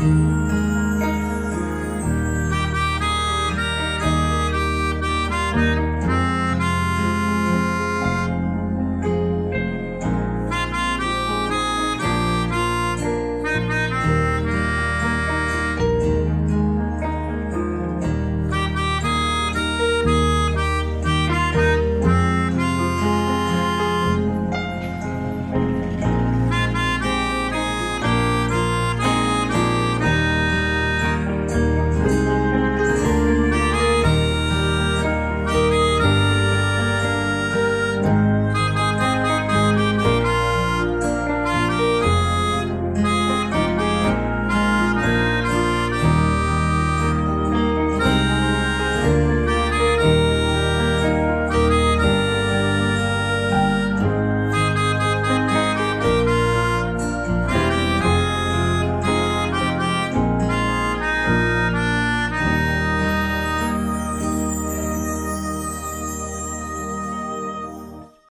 嗯。